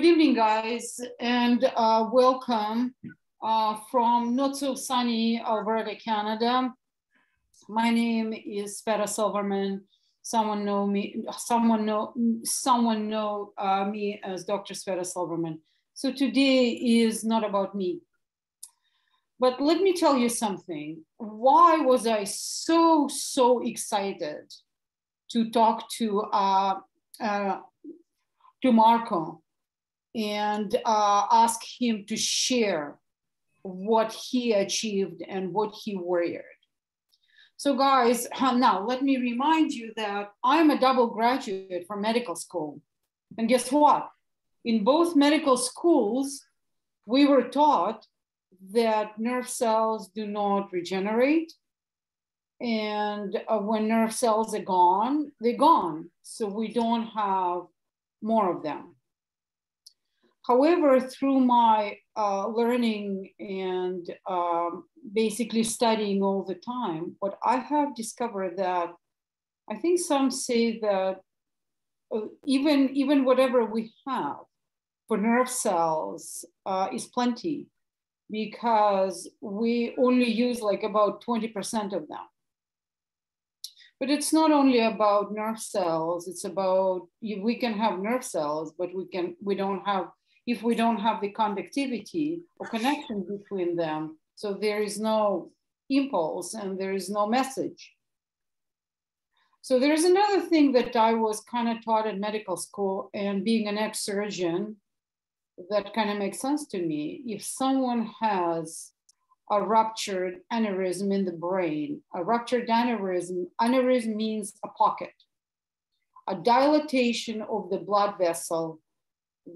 Good evening, guys, and uh, welcome uh, from not so sunny Alberta, Canada. My name is Sveta Silverman. Someone know me. Someone know. Someone know uh, me as Dr. Sveta Silverman. So today is not about me. But let me tell you something. Why was I so so excited to talk to uh, uh, to Marco and uh, ask him to share what he achieved and what he warriored. So guys, now let me remind you that I'm a double graduate from medical school. And guess what? In both medical schools, we were taught that nerve cells do not regenerate. And uh, when nerve cells are gone, they're gone. So we don't have more of them. However, through my uh, learning and um, basically studying all the time, what I have discovered that I think some say that uh, even, even whatever we have for nerve cells uh, is plenty because we only use like about 20% of them. But it's not only about nerve cells, it's about, we can have nerve cells, but we, can, we don't have if we don't have the conductivity or connection between them. So there is no impulse and there is no message. So there's another thing that I was kind of taught at medical school and being an ex-surgeon, that kind of makes sense to me. If someone has a ruptured aneurysm in the brain, a ruptured aneurysm, aneurysm means a pocket, a dilatation of the blood vessel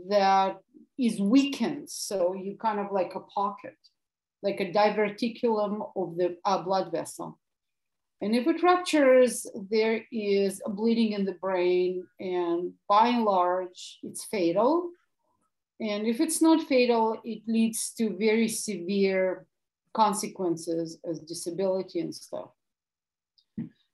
that is weakened. So you kind of like a pocket, like a diverticulum of the uh, blood vessel. And if it ruptures, there is a bleeding in the brain, and by and large, it's fatal. And if it's not fatal, it leads to very severe consequences as disability and stuff.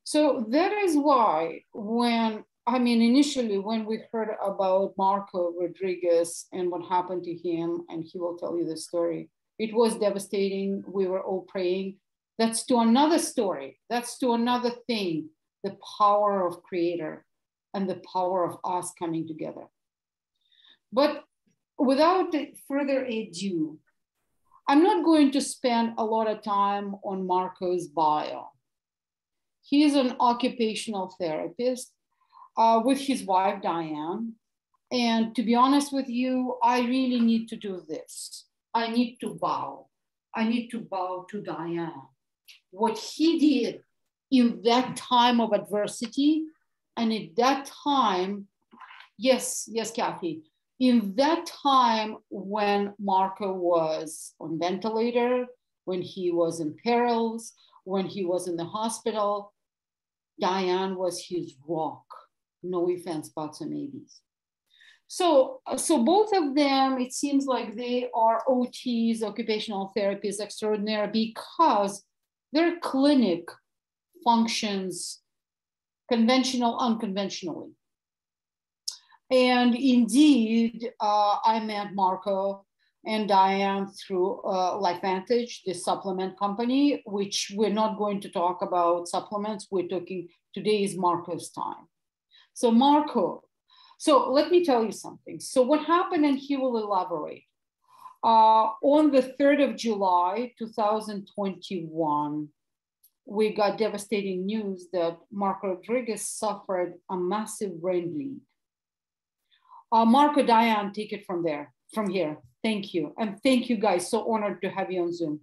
So that is why when I mean, initially, when we heard about Marco Rodriguez and what happened to him, and he will tell you the story, it was devastating. We were all praying. That's to another story. That's to another thing the power of Creator and the power of us coming together. But without further ado, I'm not going to spend a lot of time on Marco's bio. He's an occupational therapist uh, with his wife, Diane. And to be honest with you, I really need to do this. I need to bow. I need to bow to Diane. What he did in that time of adversity, and at that time, yes, yes, Kathy, in that time when Marco was on ventilator, when he was in perils, when he was in the hospital, Diane was his rock no offense, buts, and maybes. So, so both of them, it seems like they are OTs, occupational therapists extraordinaire, because their clinic functions conventional, unconventionally. And indeed, uh, I met Marco and Diane through uh, LifeVantage, the supplement company, which we're not going to talk about supplements. We're talking, today is Marco's time. So Marco, so let me tell you something. So what happened, and he will elaborate. Uh, on the 3rd of July, 2021, we got devastating news that Marco Rodriguez suffered a massive brain bleed. Uh, Marco, Diane, take it from there, from here. Thank you. And thank you guys. So honored to have you on Zoom.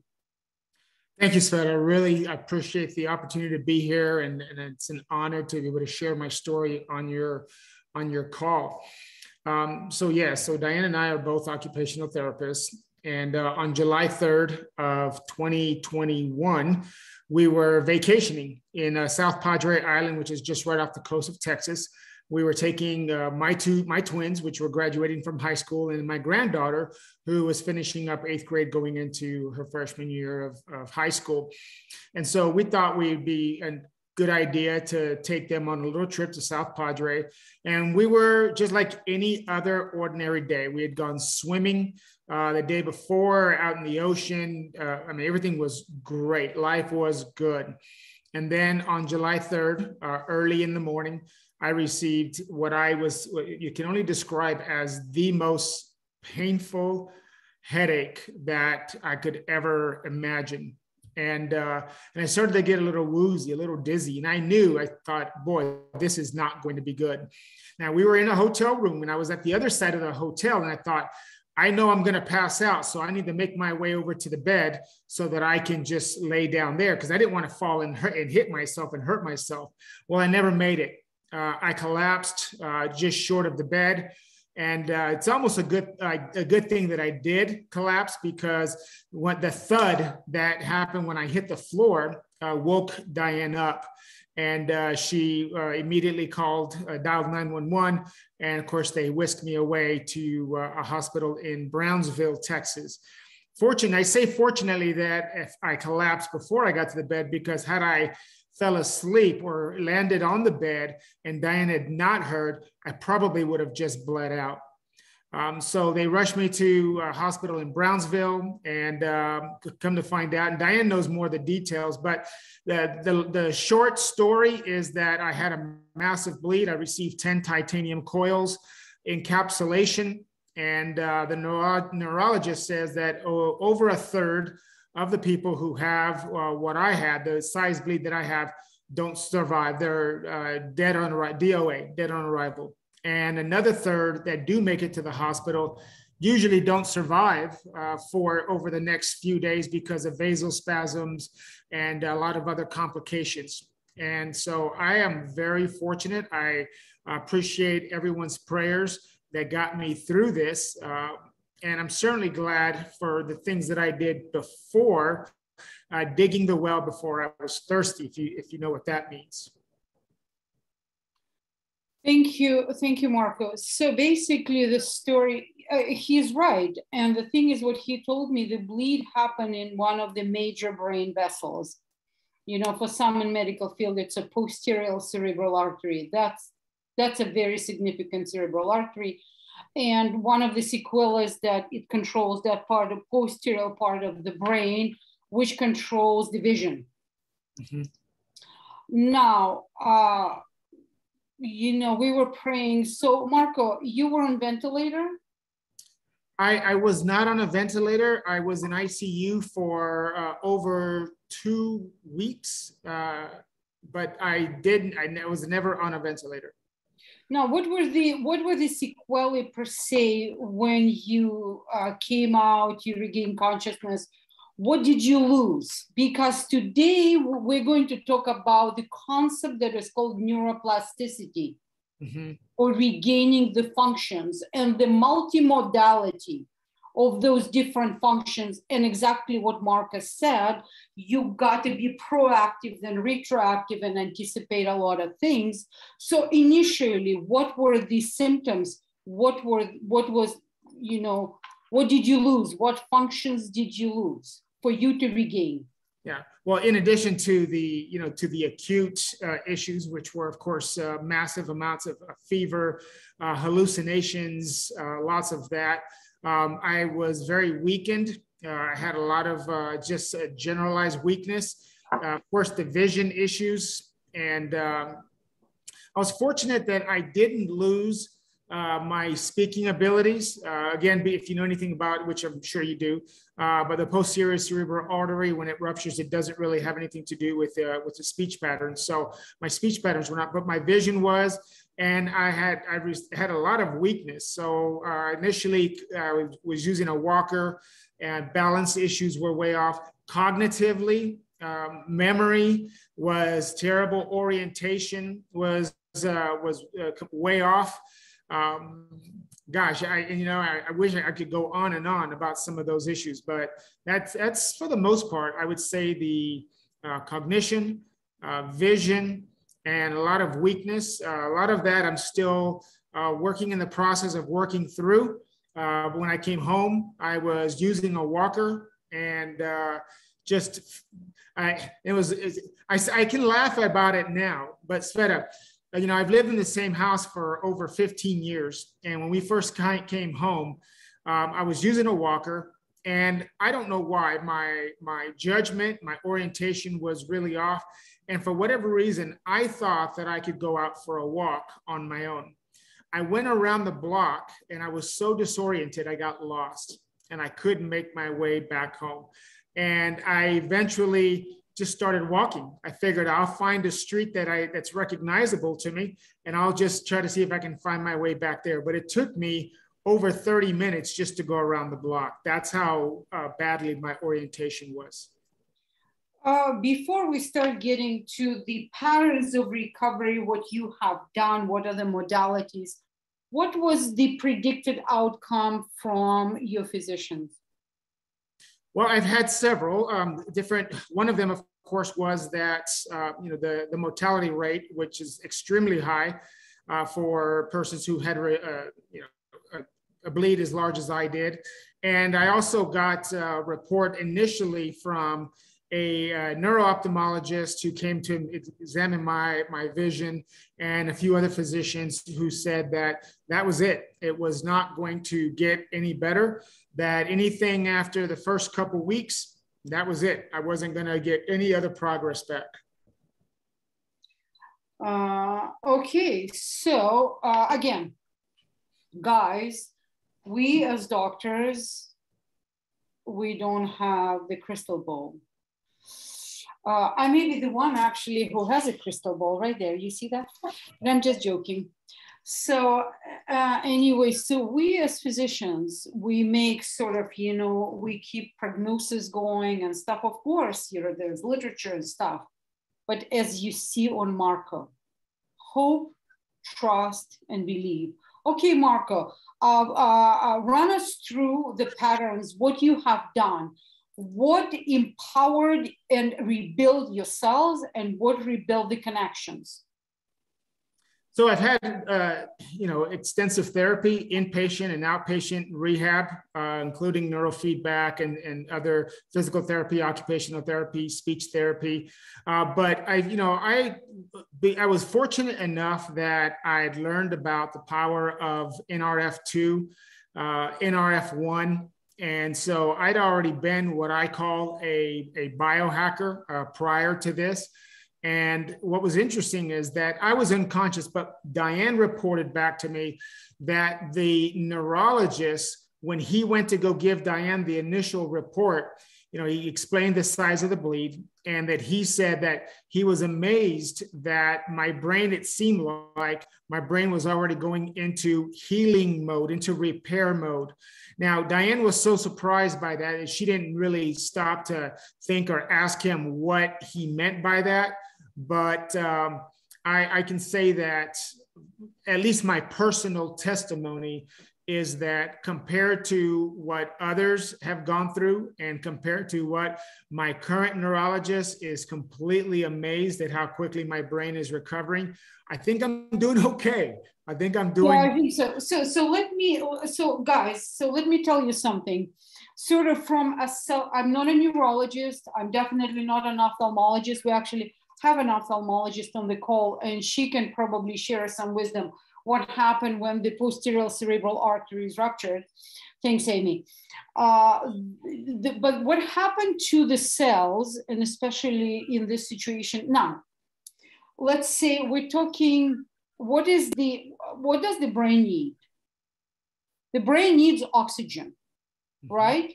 Thank you, Sveta. I really appreciate the opportunity to be here, and, and, it's an honor to be able to share my story on your on your call. Um, so yeah, so Diane and I are both occupational therapists, and uh, on July 3rd of 2021, we were vacationing in uh, South Padre Island, which is just right off the coast of Texas we were taking uh, my two my twins which were graduating from high school and my granddaughter who was finishing up eighth grade going into her freshman year of, of high school and so we thought we'd be and good idea to take them on a little trip to South Padre. And we were just like any other ordinary day. We had gone swimming uh, the day before out in the ocean. Uh, I mean, everything was great. Life was good. And then on July 3rd, uh, early in the morning, I received what I was, what you can only describe as the most painful headache that I could ever imagine. And, uh, and I started to get a little woozy, a little dizzy. And I knew, I thought, boy, this is not going to be good. Now, we were in a hotel room and I was at the other side of the hotel. And I thought, I know I'm going to pass out. So I need to make my way over to the bed so that I can just lay down there because I didn't want to fall and, hurt, and hit myself and hurt myself. Well, I never made it. Uh, I collapsed uh, just short of the bed. And uh, it's almost a good a good thing that I did collapse because what the thud that happened when I hit the floor woke Diane up, and uh, she uh, immediately called uh, dialed 911, and of course they whisked me away to a hospital in Brownsville, Texas. Fortunately, I say fortunately that if I collapsed before I got to the bed because had I fell asleep or landed on the bed and Diane had not heard, I probably would have just bled out. Um, so they rushed me to a hospital in Brownsville and um, come to find out, and Diane knows more of the details, but the, the, the short story is that I had a massive bleed. I received 10 titanium coils encapsulation, and uh, the neuro- neurologist says that over a third of the people who have uh, what I had, the size bleed that I have, don't survive. They're uh, dead on arrival, DOA, dead on arrival. And another third that do make it to the hospital usually don't survive uh, for over the next few days because of vasospasms and a lot of other complications. And so I am very fortunate. I appreciate everyone's prayers that got me through this. Uh, and I'm certainly glad for the things that I did before uh, digging the well before I was thirsty, if you if you know what that means. Thank you, thank you, Marco. So basically, the story uh, he's right, and the thing is, what he told me, the bleed happened in one of the major brain vessels. You know, for some in medical field, it's a posterior cerebral artery. That's that's a very significant cerebral artery and one of the sequelae is that it controls that part of posterior part of the brain, which controls the vision. Mm-hmm. Now, uh, you know, we were praying. So, Marco, you were on ventilator? I, I was not on a ventilator. I was in ICU for uh, over two weeks, uh, but I didn't. I was never on a ventilator. Now, what were the what were the sequelae per se when you uh, came out, you regained consciousness? What did you lose? Because today we're going to talk about the concept that is called neuroplasticity, mm-hmm. or regaining the functions and the multimodality of those different functions and exactly what Marcus said, you got to be proactive and retroactive and anticipate a lot of things. So initially, what were the symptoms? What were what was, you know, what did you lose? What functions did you lose for you to regain? Yeah. Well, in addition to the, you know, to the acute uh, issues, which were, of course, uh, massive amounts of fever, uh, hallucinations, uh, lots of that. Um, I was very weakened. Uh, I had a lot of uh, just generalized weakness. Uh, of course, the vision issues. And um, I was fortunate that I didn't lose uh, my speaking abilities. Uh, again, if you know anything about, which I'm sure you do, but the posterior cerebral artery, when it ruptures, it doesn't really have anything to do with with the speech patterns. So my speech patterns were not, but my vision was, and I had I had a lot of weakness. So uh, initially, I was using a walker, and balance issues were way off. Cognitively, um, memory was terrible. Orientation was uh, was uh, way off. Um, gosh, I you know I, I, wish I could go on and on about some of those issues, but that's that's for the most part. I would say the uh, cognition, uh, vision, and a lot of weakness. Uh, a lot of that I'm still uh, working in the process of working through. Uh, when I came home, I was using a walker and uh, just, I, it was, I, I can laugh about it now, but Sveta, you know, I've lived in the same house for over 15 years. And when we first came home, um, I was using a walker and I don't know why my, my judgment, my orientation was really off. And for whatever reason, I thought that I could go out for a walk on my own. I went around the block and I was so disoriented, I got lost and I couldn't make my way back home. And I eventually just started walking. I figured I'll find a street that I that's recognizable to me and I'll just try to see if I can find my way back there. But it took me over 30 minutes just to go around the block. That's how uh, badly my orientation was. Uh, before we start getting to the patterns of recovery, what you have done, what are the modalities, what was the predicted outcome from your physicians? Well, I've had several um, different. One of them, of course, was that uh, you know the the mortality rate, which is extremely high uh, for persons who had uh, you know a, a, bleed as large as I did, and I also got a report initially from a uh, neuro-ophthalmologist who came to examine my, my vision and a few other physicians who said that that was it. It was not going to get any better that anything after the first couple weeks, that was it. I wasn't going to get any other progress back. Uh, okay, so uh, again, guys, we as doctors, we don't have the crystal ball. Uh, I may be the one actually who has a crystal ball right there. You see that? But I'm just joking. So uh, anyway, so we as physicians, we make sort of, you know, we keep prognosis going and stuff. Of course, you know, there's literature and stuff. But as you see on Marco, hope, trust, and believe. Okay, Marco, uh, uh, uh run us through the patterns, what you have done. What empowered and rebuild yourselves and what rebuild the connections? So I've had, uh, you know, extensive therapy, inpatient and outpatient rehab, uh, including neurofeedback and, and other physical therapy, occupational therapy, speech therapy. Uh, but I, you know, I, I was fortunate enough that I had learned about the power of NRF2, uh, NRF1, and so I'd already been what I call a, a biohacker uh, prior to this. And what was interesting is that I was unconscious, but Diane reported back to me that the neurologist, when he went to go give Diane the initial report, you know, he explained the size of the bleed and that he said that he was amazed that my brain, it seemed like my brain was already going into healing mode, into repair mode. Now, Diane was so surprised by that, and she didn't really stop to think or ask him what he meant by that. But um, I, I can say that at least my personal testimony is that compared to what others have gone through and compared to what my current neurologist is completely amazed at how quickly my brain is recovering i think i'm doing okay. I think i'm doing yeah i think so. So so let me so guys so let me tell you something. Sort of from a so i'm not a neurologist. I'm definitely not an ophthalmologist. We actually have an ophthalmologist on the call and she can probably share some wisdom what happened when the posterior cerebral artery is ruptured. Thanks, Amy. Uh, the, but what happened to the cells, and especially in this situation now, let's say we're talking, what is the, what does the brain need? The brain needs oxygen, mm-hmm. right?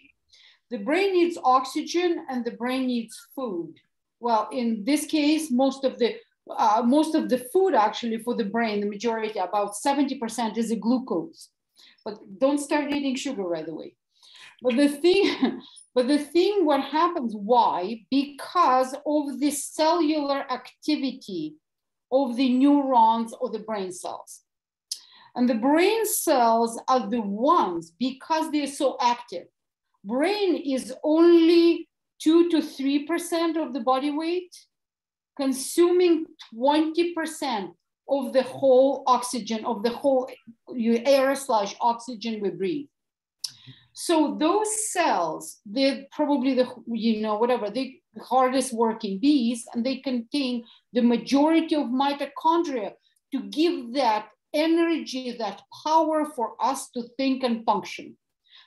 The brain needs oxygen and the brain needs food. Well, in this case, most of the uh, most of the food actually for the brain, the majority, about 70% is a glucose. But don't start eating sugar right away. But the thing, but the thing, what happens, why? Because of the cellular activity of the neurons or the brain cells. And the brain cells are the ones, because they're so active, brain is only two to 3% of the body weight consuming 20% of the whole oxygen, of the whole air slash oxygen we breathe. So those cells, they're probably the, you know, whatever, the hardest working bees, and they contain the majority of mitochondria to give that energy, that power for us to think and function.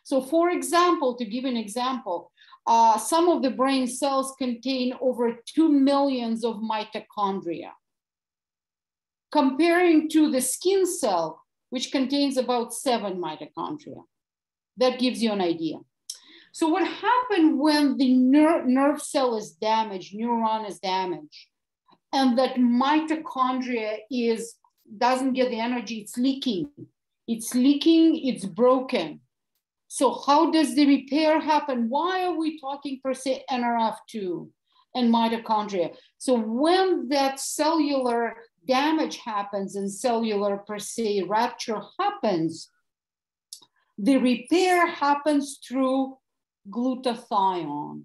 So for example, to give an example, uh, some of the brain cells contain over 2 millions of mitochondria. Comparing to the skin cell, which contains about seven mitochondria. That gives you an idea. So what happened when the ner nerve cell is damaged, neuron is damaged, and that mitochondria is doesn't get the energy, it's leaking. It's leaking, it's broken. So how does the repair happen? Why are we talking per se NRF2 and mitochondria? So when that cellular damage happens and cellular per se rupture happens, the repair happens through glutathione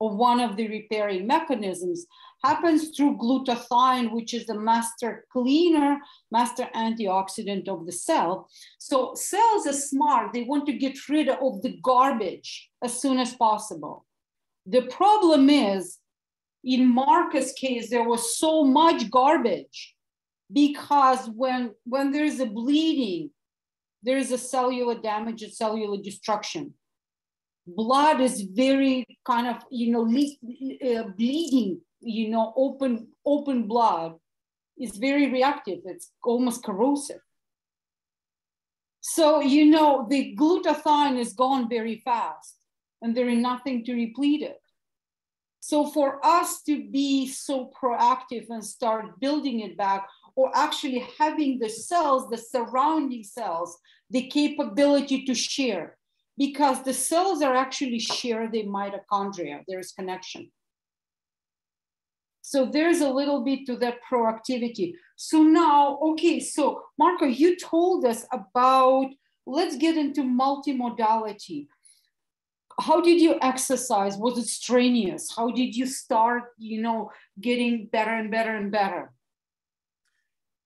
or one of the repairing mechanisms happens through glutathione, which is the master cleaner, master antioxidant of the cell. So cells are smart. They want to get rid of the garbage as soon as possible. The problem is, in Marcus' case, there was so much garbage because when, when there's a bleeding, there is a cellular damage, a cellular destruction. Blood is very kind of, you know, uh, bleeding you know, open, open blood is very reactive. It's almost corrosive. So, you know, the glutathione is gone very fast and there is nothing to replete it. So for us to be so proactive and start building it back, or actually having the cells, the surrounding cells, the capability to share, because the cells are actually share the mitochondria, there's connection. So there's a little bit to that proactivity. So now, okay, so Marco, you told us about, let's get into multimodality. How did you exercise? Was it strenuous? How did you start, you know, getting better and better and better?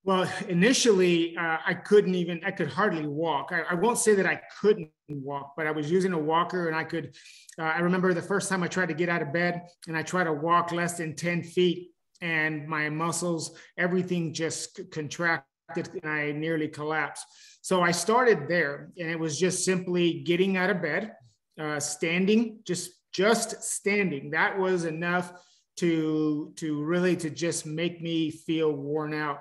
Well, initially, uh, I couldn't even, I could hardly walk. I, I, won't say that I couldn't walk, but I was using a walker and I could, uh, I remember the first time I tried to get out of bed and I tried to walk less than 10 feet and my muscles, everything just contracted and I nearly collapsed. So I started there and it was just simply getting out of bed, uh, standing, just, just standing. That was enough to, to really, to just make me feel worn out.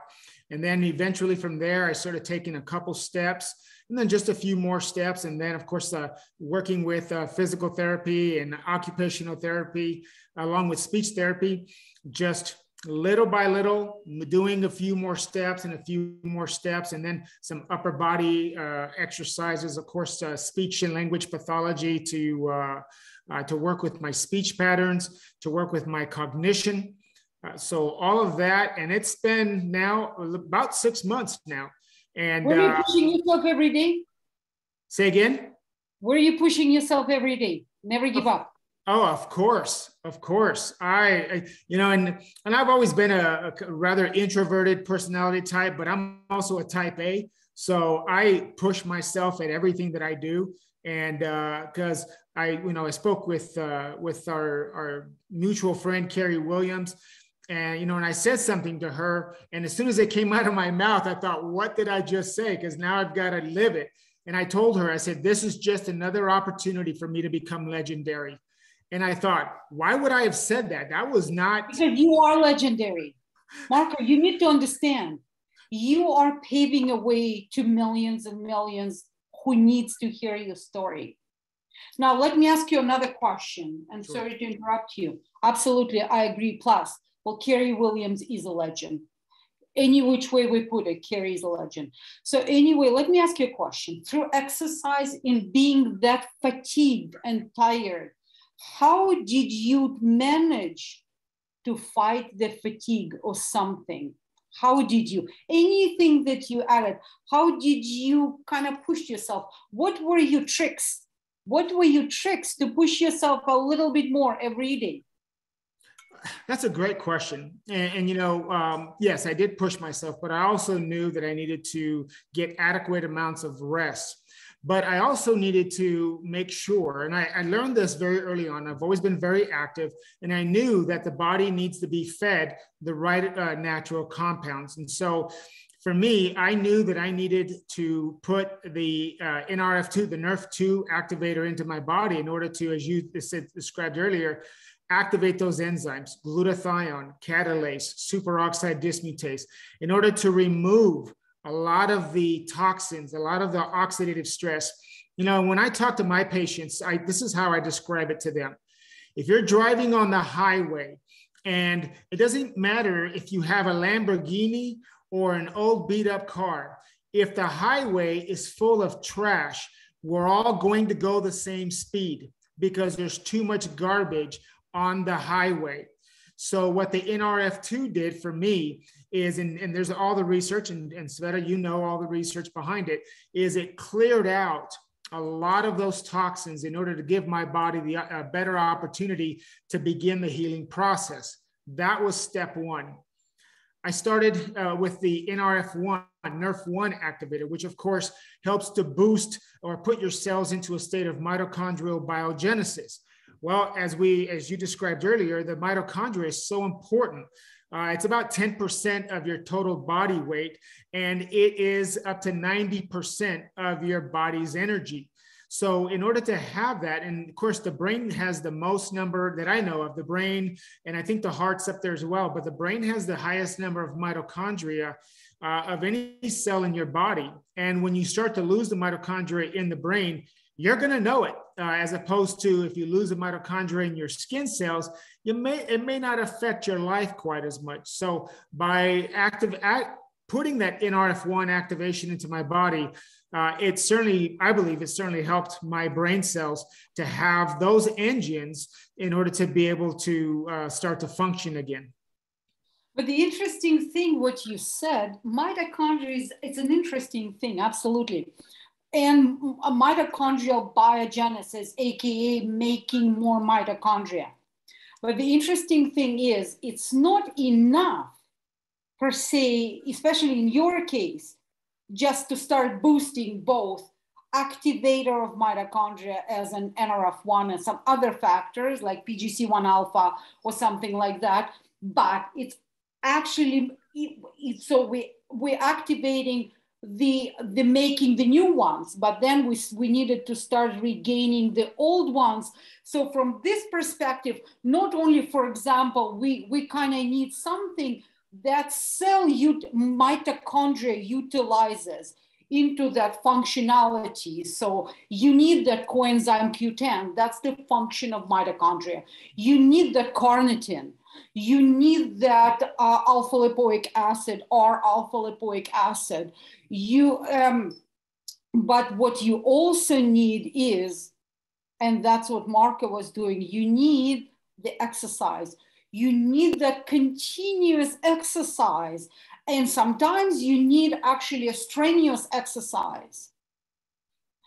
And then eventually from there, I started taking a couple steps and then just a few more steps. And then, of course, uh, working with uh, physical therapy and occupational therapy, along with speech therapy, just little by little, doing a few more steps and a few more steps, and then some upper body uh, exercises, of course, uh, speech and language pathology to, uh, uh, to work with my speech patterns, to work with my cognition. Uh, so all of that, and it's been now about six months now. And were you uh, pushing yourself every day? Say again. Were you pushing yourself every day? Never give up. Oh, of course, of course. I, I you know, and and I've always been a, a rather introverted personality type, but I'm also a type A. So I push myself at everything that I do, and because uh, I, you know, I spoke with uh, with our our mutual friend Carrie Williams, and you know and i said something to her and as soon as it came out of my mouth i thought what did i just say? Because now i've got to live it. And i told her i said this is just another opportunity for me to become legendary. And i thought why would i have said that? That was not because you are legendary. Marco you need to understand. You are paving a way to millions and millions who needs to hear your story. Now let me ask you another question. And sure. sorry to interrupt you. Absolutely i agree. Plus well, Kerry Williams is a legend. Any which way we put it, Carrie is a legend. So anyway, let me ask you a question. Through exercise in being that fatigued and tired, how did you manage to fight the fatigue or something? How did you? Anything that you added, how did you kind of push yourself? What were your tricks? What were your tricks to push yourself a little bit more every day? That's a great question. And, and you know, um, yes, I did push myself, but I also knew that I needed to get adequate amounts of rest but I also needed to make sure, and I, I, learned this very early on. I've always been very active, and I knew that the body needs to be fed the right uh, natural compounds. And so, for me, I knew that I needed to put the uh, NRF2, the NRF2 activator into my body in order to, as you described earlier, activate those enzymes, glutathione, catalase, superoxide dismutase, in order to remove a lot of the toxins, a lot of the oxidative stress. You know, when I talk to my patients, I, this is how I describe it to them. If you're driving on the highway, and it doesn't matter if you have a Lamborghini or an old beat up car, if the highway is full of trash, we're all going to go the same speed because there's too much garbage on the highway. So what the NRF2 did for me is, and, and there's all the research, and, and Sveta, you know all the research behind it, is it cleared out a lot of those toxins in order to give my body the a better opportunity to begin the healing process. That was step one. I started uh, with the NRF1, NRF1 activator, which of course helps to boost or put your cells into a state of mitochondrial biogenesis. Well, as we, as you described earlier, the mitochondria is so important. Uh, it's about 10% of your total body weight, and it is up to 90% of your body's energy. So, in order to have that, and of course, the brain has the most number that I know of the brain, and I think the heart's up there as well, but the brain has the highest number of mitochondria uh, of any cell in your body. And when you start to lose the mitochondria in the brain, you're going to know it uh, as opposed to if you lose a mitochondria in your skin cells you may it may not affect your life quite as much. So by active at, putting that nrf1 activation into my body uh, it certainly i believe it certainly helped my brain cells to have those engines in order to be able to uh, start to function again. But the interesting thing what you said mitochondria is it's an interesting thing absolutely and mitochondrial biogenesis, aka making more mitochondria. But the interesting thing is, it's not enough per se, especially in your case, just to start boosting both activator of mitochondria as an NRF1 and some other factors like PGC1 alpha or something like that. But it's actually, it, it, so we, we're activating the the making the new ones but then we we needed to start regaining the old ones so from this perspective not only for example we we kind of need something that cell ut- mitochondria utilizes into that functionality. So you need that coenzyme Q10. That's the function of mitochondria. You need that carnitine you need that uh, alpha lipoic acid or alpha lipoic acid. You, um, but what you also need is, and that's what Marco was doing, you need the exercise. You need that continuous exercise. And sometimes you need actually a strenuous exercise.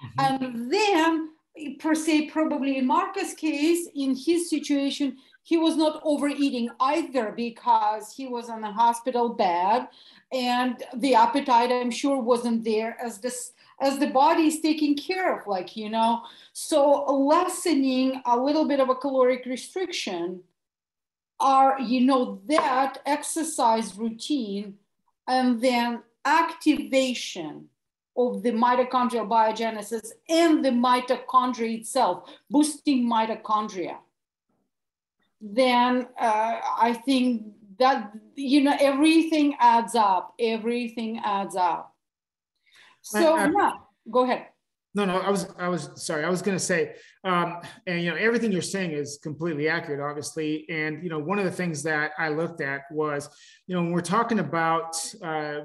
Mm-hmm. And then, per se, probably in Marco's case, in his situation, he was not overeating either because he was on a hospital bed and the appetite i'm sure wasn't there as this as the body is taking care of like you know? So lessening a little bit of a caloric restriction are you know that exercise routine and then activation of the mitochondrial biogenesis and the mitochondria itself boosting mitochondria then uh, I think that, you know, everything adds up. Everything adds up. So, I, I, yeah, go ahead. No, no, I was, I was sorry. I was going to say, um, and you know, everything you're saying is completely accurate, obviously. And you know, one of the things that I looked at was, you know, when we're talking about uh,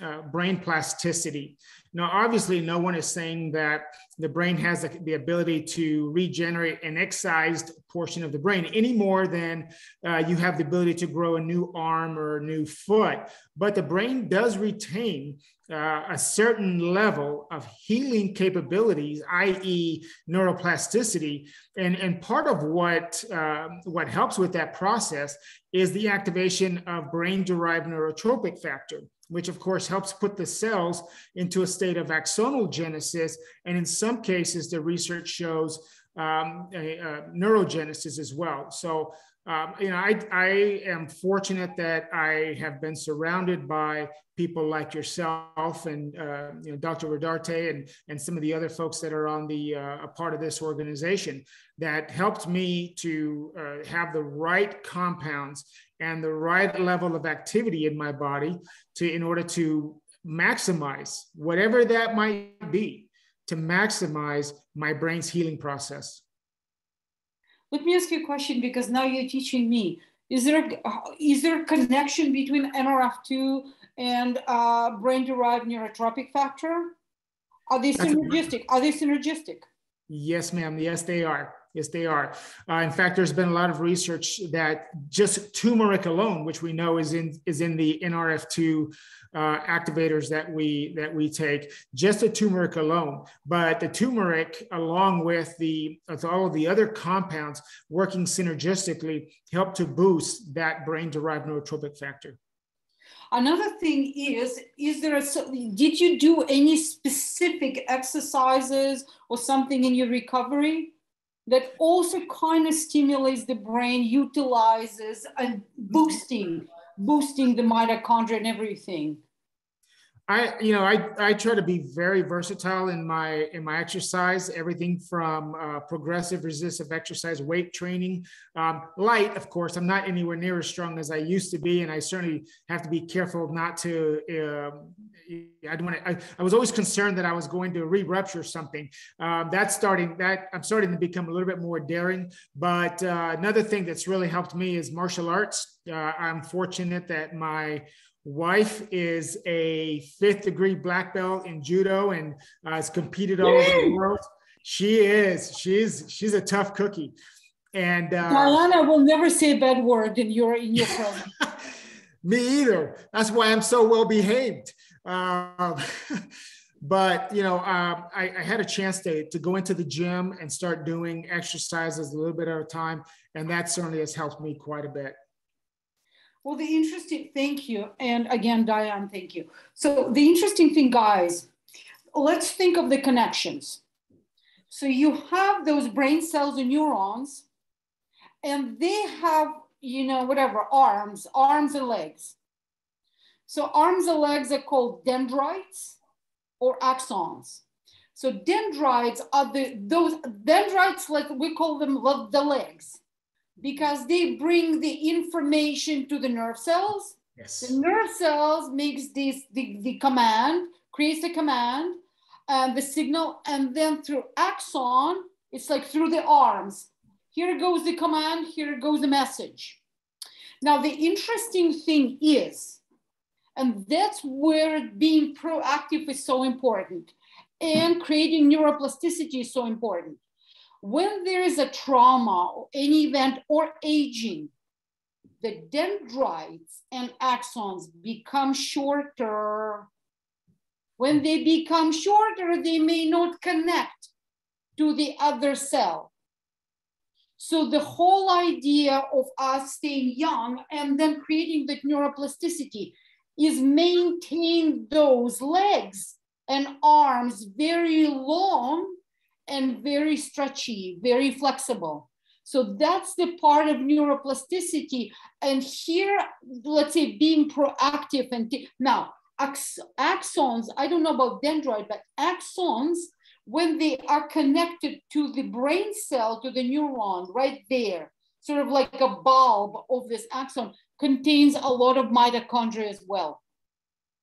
uh, brain plasticity, now, obviously, no one is saying that the brain has the ability to regenerate an excised portion of the brain any more than uh, you have the ability to grow a new arm or a new foot. But the brain does retain uh, a certain level of healing capabilities, i.e., neuroplasticity. And, and part of what, uh, what helps with that process is the activation of brain derived neurotrophic factor which of course helps put the cells into a state of axonal genesis. And in some cases, the research shows um, a, a neurogenesis as well. So um, you know, I, I am fortunate that I have been surrounded by people like yourself and uh, you know Dr. Rodarte and and some of the other folks that are on the uh, a part of this organization that helped me to uh, have the right compounds and the right level of activity in my body to in order to maximize whatever that might be to maximize my brain's healing process. Let me ask you a question because now you're teaching me. Is there a, is there a connection between NRF2 and uh, brain-derived neurotrophic factor? Are they synergistic? Are they synergistic? Yes, ma'am. Yes, they are. Yes, they are. Uh, in fact, there's been a lot of research that just turmeric alone, which we know is in is in the NRF2 uh, activators that we that we take, just the turmeric alone. But the turmeric, along with the with all of the other compounds working synergistically, help to boost that brain-derived neurotrophic factor. Another thing is, is there a, did you do any specific exercises or something in your recovery that also kind of stimulates the brain, utilizes and boosting, boosting the mitochondria and everything. I, you know, I, I try to be very versatile in my in my exercise. Everything from uh, progressive resistive exercise, weight training, um, light. Of course, I'm not anywhere near as strong as I used to be, and I certainly have to be careful not to. Uh, I don't want to. I, I, was always concerned that I was going to re-rupture something. Um, that's starting. That I'm starting to become a little bit more daring. But uh, another thing that's really helped me is martial arts. Uh, I'm fortunate that my wife is a fifth degree black belt in judo and uh, has competed all over the world. She is. She's she's a tough cookie. And uh, Diana will never say a bad word in your in your presence. Me either. That's why I'm so well behaved. Um, but you know, um, I, I, had a chance to to go into the gym and start doing exercises a little bit at a time, and that certainly has helped me quite a bit. Well, the interesting, thank you. And again, Diane, thank you. So the interesting thing, guys, let's think of the connections. So you have those brain cells and neurons, and they have, you know, whatever, arms, arms and legs. So arms and legs are called dendrites or axons. So dendrites are the those dendrites, like we call them the legs because they bring the information to the nerve cells. Yes. The nerve cells makes this the, the command, creates the command, and the signal, and then through axon, it's like through the arms. Here goes the command, here goes the message. Now, the interesting thing is, and that's where being proactive is so important, and creating neuroplasticity is so important when there is a trauma or any event or aging, the dendrites and axons become shorter. When they become shorter, they may not connect to the other cell. So the whole idea of us staying young and then creating the neuroplasticity is maintain those legs and arms very long and very stretchy, very flexible. So that's the part of neuroplasticity. And here, let's say being proactive and now ax axons, I don't know about dendroid, but axons, when they are connected to the brain cell, to the neuron right there, sort of like a bulb of this axon, contains a lot of mitochondria as well.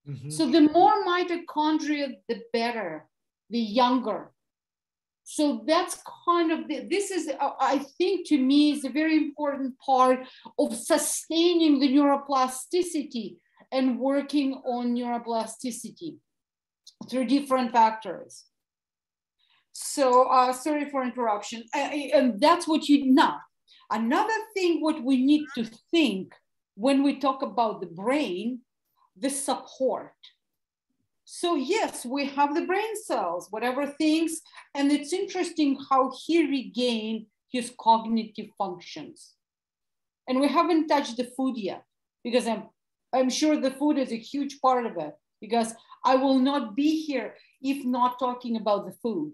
Mm -hmm. So the more mitochondria, the better, the younger. So that's kind of the, this is, uh, I think to me, is a very important part of sustaining the neuroplasticity and working on neuroplasticity through different factors. So uh, sorry for interruption. I, and that's what you, now, another thing what we need to think when we talk about the brain, the support. So yes, we have the brain cells, whatever things, and it's interesting how he regained his cognitive functions. And we haven't touched the food yet because I'm, I'm sure the food is a huge part of it because I will not be here if not talking about the food.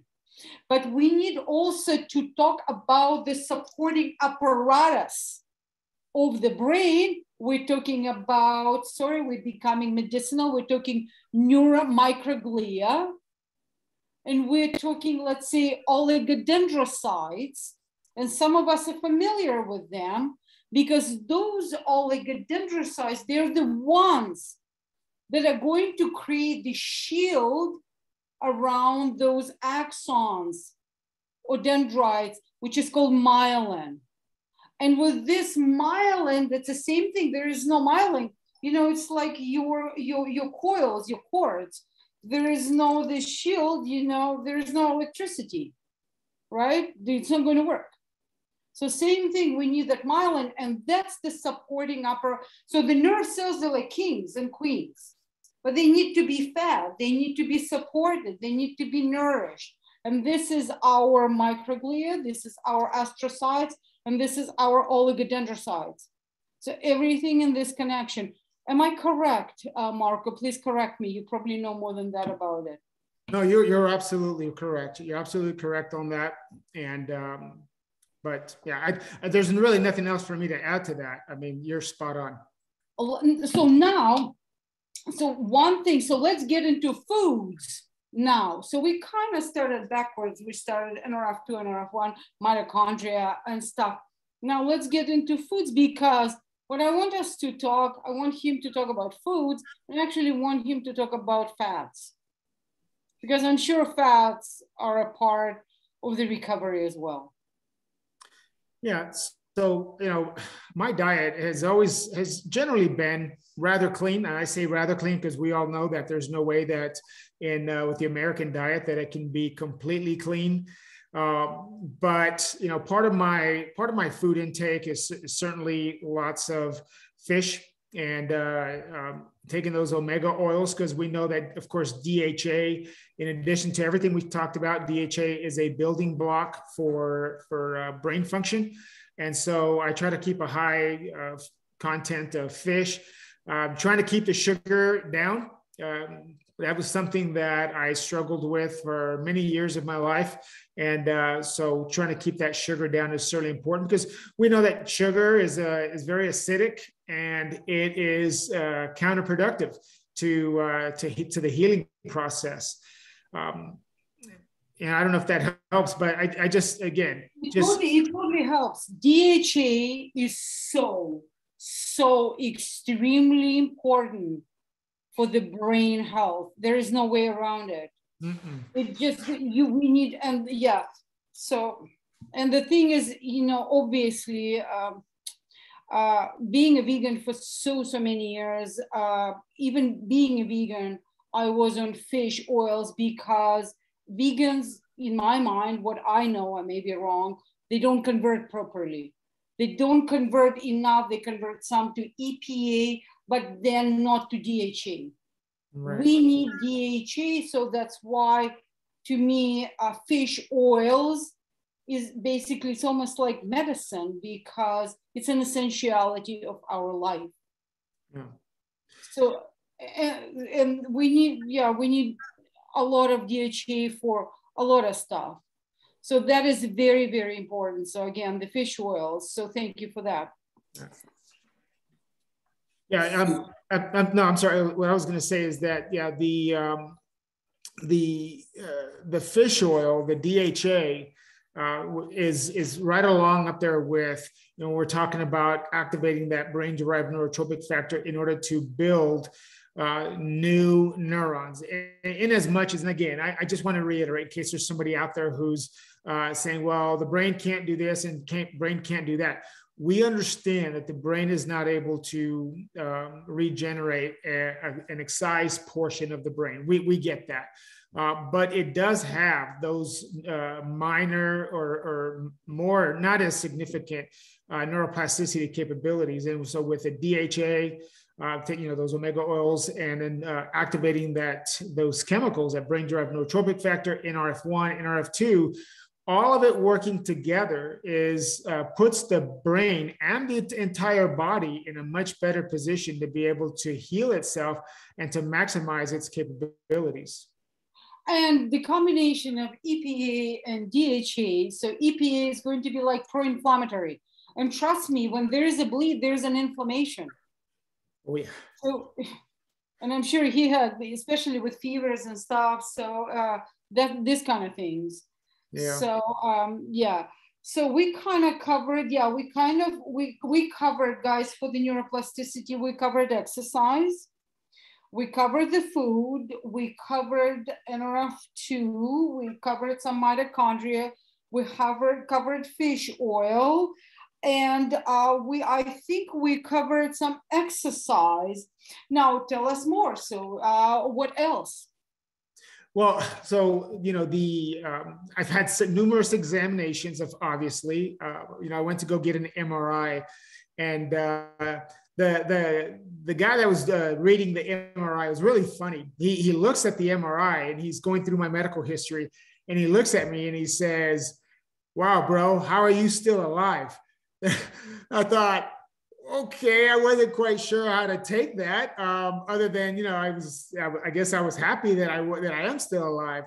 But we need also to talk about the supporting apparatus of the brain. We're talking about, sorry, we're becoming medicinal. We're talking neuromicroglia. And we're talking, let's say, oligodendrocytes. And some of us are familiar with them because those oligodendrocytes, they're the ones that are going to create the shield around those axons or dendrites, which is called myelin. And with this myelin, it's the same thing. There is no myelin. You know, it's like your your your coils, your cords. There is no this shield. You know, there is no electricity, right? It's not going to work. So same thing. We need that myelin, and that's the supporting upper. So the nerve cells are like kings and queens but they need to be fed, they need to be supported, they need to be nourished. And this is our microglia, this is our astrocytes, and this is our oligodendrocytes. So everything in this connection. Am I correct, uh, Marco? Please correct me. You probably know more than that about it. No, you're, you're absolutely correct. You're absolutely correct on that. And, um, but yeah, I, I, there's really nothing else for me to add to that. I mean, you're spot on. So now so one thing, so let's get into foods now. So we kind of started backwards. We started NRF2, NRF1, mitochondria and stuff. Now let's get into foods because what I want us to talk, I want him to talk about foods and actually want him to talk about fats. Because I'm sure fats are a part of the recovery as well. Yeah, so you know, my diet has always has generally been rather clean. And I say rather clean because we all know that there's no way that in uh, with the American diet that it can be completely clean. Uh, but you know, part of my part of my food intake is, certainly lots of fish and uh, um, taking those omega oils because we know that, of course, DHA. In addition to everything we've talked about, DHA is a building block for for uh, brain function, and so I try to keep a high uh, content of fish. Trying to keep the sugar down. Um, that was something that I struggled with for many years of my life. And uh, so trying to keep that sugar down is certainly important because we know that sugar is, uh, is very acidic and it is uh, counterproductive to, uh, to, to the healing process. Um, and I don't know if that helps, but I, I just, again, it just. Totally, it totally helps. DHA is so so extremely important for the brain health. There is no way around it. Mm-mm. It just you we need and yeah. So and the thing is, you know, obviously, um, uh, being a vegan for so so many years, uh, even being a vegan, I was on fish oils because vegans, in my mind, what I know, I may be wrong, they don't convert properly. They don't convert enough. They convert some to EPA, but then not to DHA. Right. We need DHA, so that's why, to me, uh, fish oils is basically it's almost like medicine because it's an essentiality of our life. Yeah. So, and, and we need, yeah, we need a lot of DHA for a lot of stuff. So that is very, very important. So again, the fish oils. So thank you for that. Yeah, um, I, I, no, I'm sorry. What I was going to say is that yeah, the um, the uh, the fish oil, the DHA, uh, is is right along up there with you know we're talking about activating that brain derived neurotrophic factor in order to build uh, new neurons. In, in, as much as, and again, I, I, just want to reiterate in case there's somebody out there who's uh, saying, well, the brain can't do this and can't, brain can't do that. We understand that the brain is not able to um, regenerate a, a, an excised portion of the brain. We, we get that. Uh, but it does have those uh, minor or, or, more, not as significant uh, neuroplasticity capabilities. And so with the DHA, uh, you know those omega oils and then uh, activating that those chemicals that brain derived neurotrophic factor, NRF1, NRF2, all of it working together is uh, puts the brain and the entire body in a much better position to be able to heal itself and to maximize its capabilities and the combination of EPA and DHA. So EPA is going to be like pro-inflammatory. And trust me, when there is a bleed, there's an inflammation. Yeah. So, and I'm sure he had, especially with fevers and stuff. So uh, that this kind of things. Yeah. So um, yeah. So we kind of covered, yeah, we kind of we we covered guys for the neuroplasticity. We covered exercise we covered the food, we covered NRF2, we covered some mitochondria, we covered, covered fish oil, and uh, we I think we covered some exercise. Now tell us more. So uh, what else? Well, so you know the um, I've had numerous examinations of obviously uh, you know I went to go get an MRI, and uh, the the the guy that was uh, reading the MRI was really funny. He he looks at the MRI and he's going through my medical history, and he looks at me and he says, "Wow, bro, how are you still alive?" I thought, okay, I wasn't quite sure how to take that. Um, other than you know, I was I guess I was happy that I that I am still alive.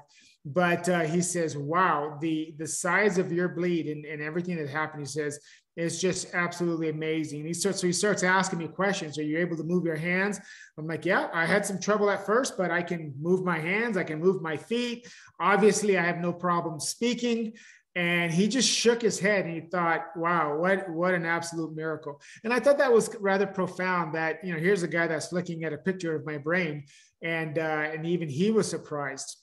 But uh, he says, "Wow, the the size of your bleed and, and everything that happened." He says, it's just absolutely amazing. He starts, so he starts asking me questions. Are you able to move your hands? I'm like, yeah, I had some trouble at first, but I can move my hands. I can move my feet. Obviously, I have no problem speaking. And he just shook his head and he thought, wow, what, what an absolute miracle. And I thought that was rather profound that, you know, here's a guy that's looking at a picture of my brain. And, uh, and even he was surprised.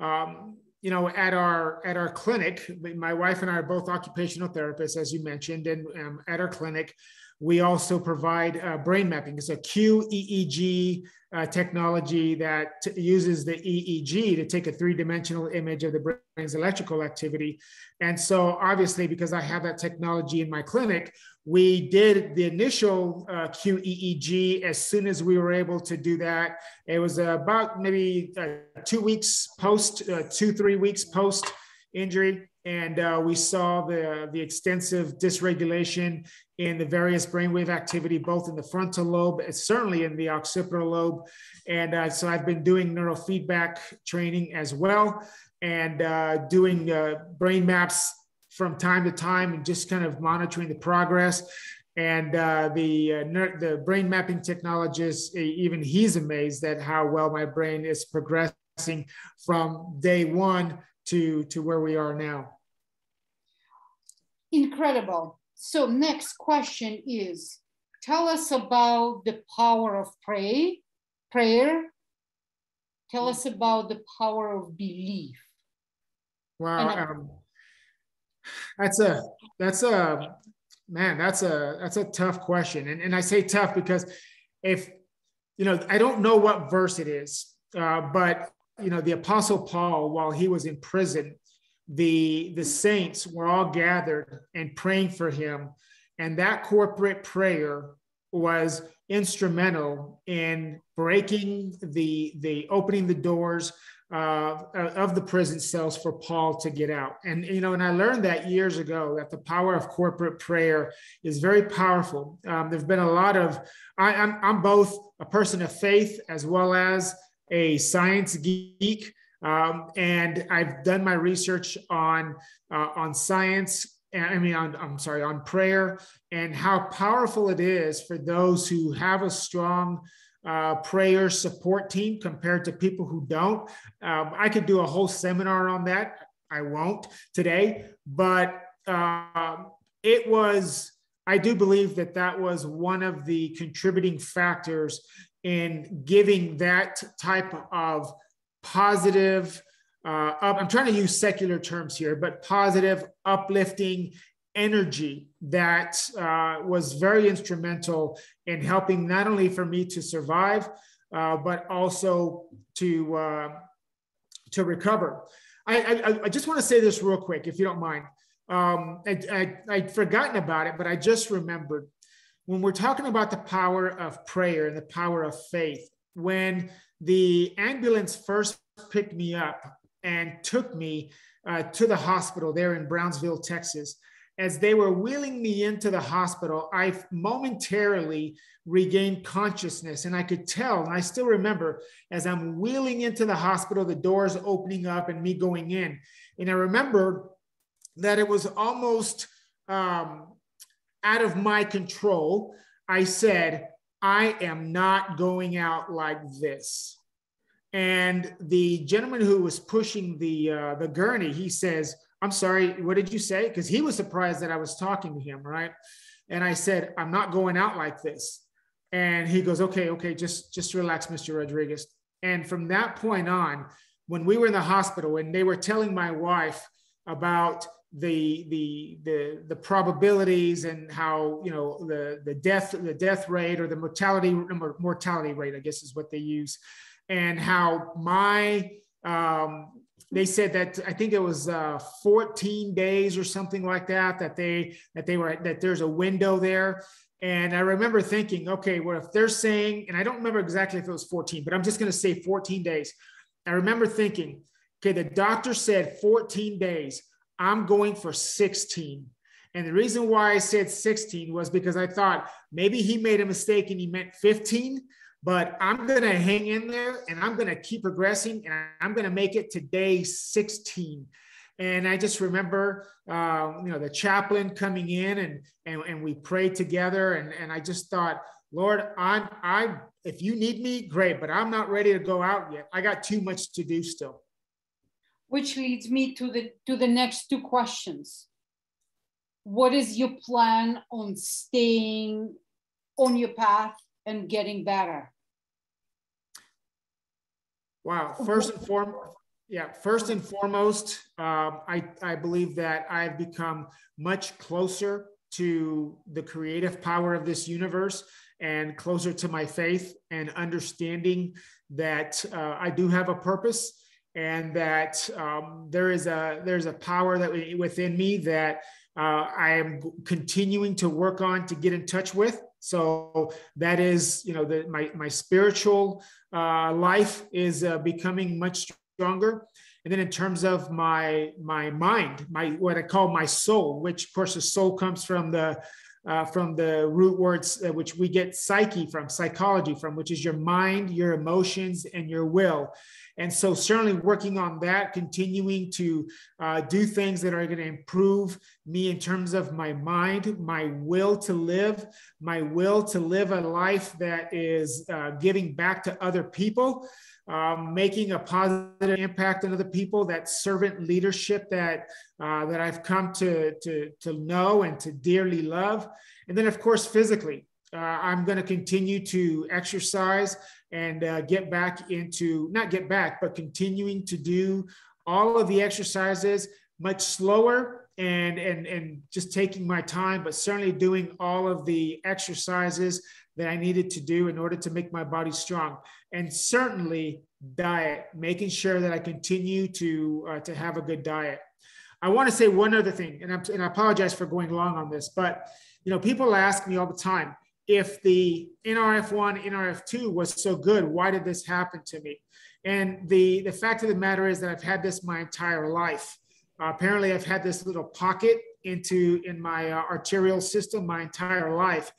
Um, you know, at our at our clinic, my wife and I are both occupational therapists, as you mentioned, and um, at our clinic, we also provide uh, brain mapping. It's a QEEG uh, technology that uses the EEG to take a three-dimensional image of the brain's electrical activity. And so, obviously, because I have that technology in my clinic, we did the initial uh, QEEG as soon as we were able to do that. It was about maybe uh, two weeks post, uh, two three weeks post injury and uh, we saw the, the extensive dysregulation in the various brainwave activity, both in the frontal lobe, certainly in the occipital lobe. And uh, so I've been doing neurofeedback training as well and uh, doing uh, brain maps from time to time and just kind of monitoring the progress. And uh, the uh, the brain mapping technologist, even he's amazed at how well my brain is progressing from day one to to where we are now. Incredible. So next question is, tell us about the power of pray, prayer. Tell us about the power of belief. Wow, um, that's a that's a man, that's a that's a tough question, and and I say tough because if you know I don't know what verse it is, uh, but you know the Apostle Paul, while he was in prison, the the saints were all gathered and praying for him and that corporate prayer was instrumental in breaking the the opening the doors uh, of the prison cells for Paul to get out. And you know, and I learned that years ago that the power of corporate prayer is very powerful. Um, there's been a lot of I, I'm I'm both a person of faith as well as a science geek. Um, and I've done my research on uh, on science. I mean, on, I'm sorry, on prayer and how powerful it is for those who have a strong uh, prayer support team compared to people who don't. Um, I could do a whole seminar on that. I won't today, but uh, it was. I do believe that that was one of the contributing factors in giving that type of positive, uh, up, I'm trying to use secular terms here, but positive, uplifting energy that uh, was very instrumental in helping not only for me to survive, uh, but also to, uh, to recover. I, I, I just want to say this real quick, if you don't mind. Um, I, I, I'd forgotten about it, but I just remembered when we're talking about the power of prayer and the power of faith, when the ambulance first picked me up and took me uh, to the hospital there in Brownsville, Texas. As they were wheeling me into the hospital, I momentarily regained consciousness. And I could tell, and I still remember as I'm wheeling into the hospital, the doors opening up and me going in. And I remember that it was almost um, out of my control. I said, I am not going out like this. And the gentleman who was pushing the uh, the gurney, he says, "I'm sorry, what did you say?" Because he was surprised that I was talking to him, right? And I said, "I'm not going out like this." And he goes, "Okay, okay, just just relax, Mr. Rodriguez." And from that point on, when we were in the hospital and they were telling my wife about the the the the probabilities and how you know the the death the death rate or the mortality mortality rate I guess is what they use. And how my um, they said that I think it was uh, 14 days or something like that that they that they were that there's a window there. And I remember thinking okay well if they're saying and I don't remember exactly if it was 14 but I'm just going to say 14 days. I remember thinking okay the doctor said 14 days I'm going for 16. And the reason why I said 16 was because I thought maybe he made a mistake and he meant 15, but I'm going to hang in there and I'm going to keep progressing and I'm going to make it to day 16. And I just remember, uh, you know, the chaplain coming in and, and, and we prayed together. And, and I just thought, Lord, I'm, I, if you need me, great, but I'm not ready to go out yet. I got too much to do still which leads me to the to the next two questions. What is your plan on staying on your path and getting better? Wow first and foremost yeah first and foremost um, I, I believe that i've become much closer to the creative power of this universe and closer to my faith and understanding that uh, i do have a purpose and that um, there is a there's a power that within me that uh, I am continuing to work on to get in touch with. So that is, you know, the, my my spiritual uh, life is uh, becoming much stronger. And then in terms of my my mind, my what I call my soul, which of course the soul comes from the uh, from the root words uh, which we get psyche from, psychology from, which is your mind, your emotions, and your will. And so, certainly working on that, continuing to uh, do things that are going to improve me in terms of my mind, my will to live, my will to live a life that is uh, giving back to other people. Um, making a positive impact on other people, that servant leadership that uh, that I've come to, to, to know and to dearly love. And then, of course, physically, uh, I'm going to continue to exercise and uh, get back into not get back, but continuing to do all of the exercises much slower and and and just taking my time, but certainly doing all of the exercises that I needed to do in order to make my body strong, and certainly diet, making sure that I continue to uh, to have a good diet. I want to say one other thing, and, and I apologize for going long on this, but you know, people ask me all the time if the NRF1, NRF2 was so good, why did this happen to me? And the, the fact of the matter is that I've had this my entire life. Uh, apparently, I've had this little pocket into in my uh, arterial system my entire life.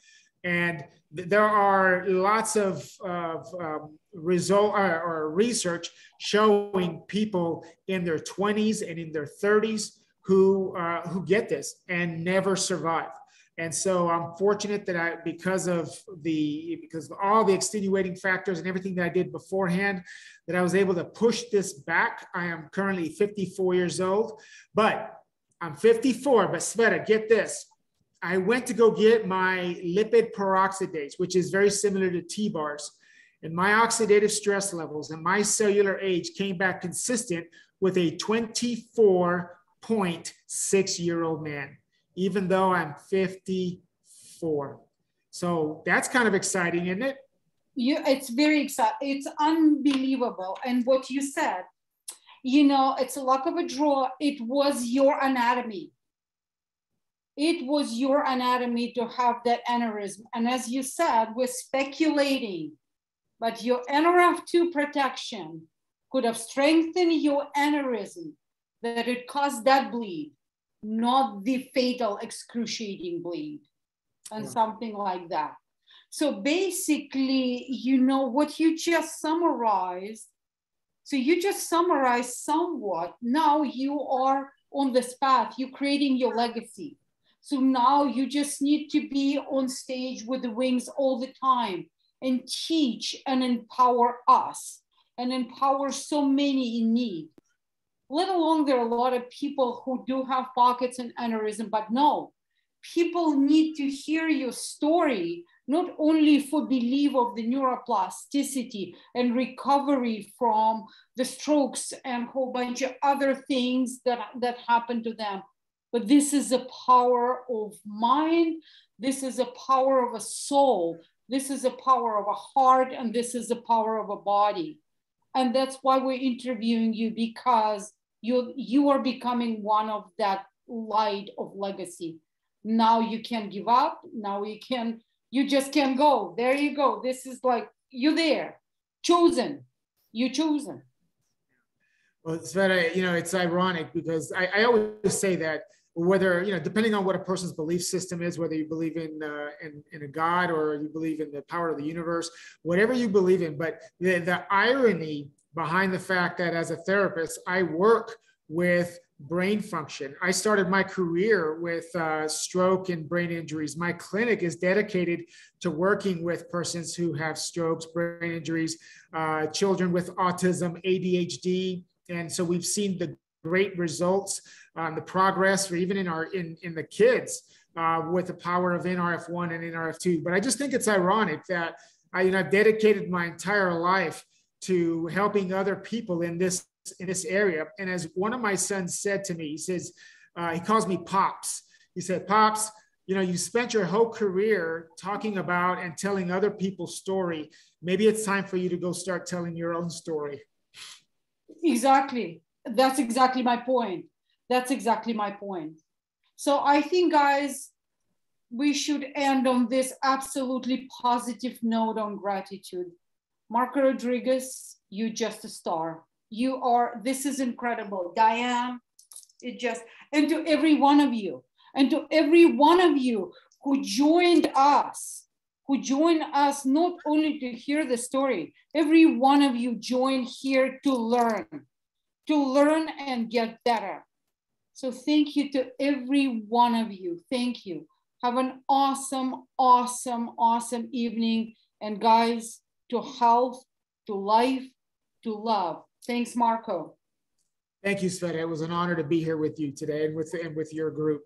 And there are lots of, of um, result or, uh, or research showing people in their 20s and in their 30s who, uh, who get this and never survive. And so I'm fortunate that I, because of the, because of all the extenuating factors and everything that I did beforehand, that I was able to push this back. I am currently 54 years old, but I'm 54. But Sveta, get this. I went to go get my lipid peroxidase, which is very similar to TBARS. And my oxidative stress levels and my cellular age came back consistent with a 24.6 year old man even though I'm 54. So that's kind of exciting, isn't it? You, it's very exciting. It's unbelievable. And what you said, you know, it's a luck of a draw. It was your anatomy. It was your anatomy to have that aneurysm. And as you said, we're speculating, but your NRF2 protection could have strengthened your aneurysm, that it caused that bleed, not the fatal excruciating bleed, and yeah. something like that. So basically, you know, what you just summarized, so you just summarized somewhat. Now you are on this path, you're creating your legacy. So now you just need to be on stage with the wings all the time and teach and empower us and empower so many in need. Let alone there are a lot of people who do have pockets and aneurysm, but no, people need to hear your story not only for belief of the neuroplasticity and recovery from the strokes and whole bunch of other things that, that happen to them, but this is a power of mind. This is a power of a soul. This is a power of a heart, and this is a power of a body. And that's why we're interviewing you because you you are becoming one of that light of legacy. Now you can give up. Now you can you just can't go. There you go. This is like you're there, chosen. You chosen. Well, very, you know, it's ironic because I, I always say that whether you know depending on what a person's belief system is whether you believe in, uh, in in a god or you believe in the power of the universe whatever you believe in. But the, the irony behind the fact that as a therapist i work with brain function. I started my career with uh, stroke and brain injuries. My clinic is dedicated to working with persons who have strokes brain injuries uh, children with autism adhd and so we've seen the great results um, the progress or even in our in, in the kids uh, with the power of NRF1 and NRF2. But I just think it's ironic that I, you know, I've dedicated my entire life to helping other people in this in this area. And as one of my sons said to me, he says, uh, he calls me Pops. He said, Pops, you know, you spent your whole career talking about and telling other people's story. Maybe it's time for you to go start telling your own story. Exactly. That's exactly my point. That's exactly my point. So I think, guys, we should end on this absolutely positive note on gratitude. Marco Rodriguez, you just a star. You are, this is incredible. Diane, it just, and to every one of you, and to every one of you who joined us, who joined us not only to hear the story, every one of you joined here to learn, to learn and get better. So thank you to every one of you. Thank you. Have an awesome, awesome, awesome evening. And guys, to health, to life, to love. Thanks, Marco. Thank you, Sveta. It was an honor to be here with you today and with and with your group.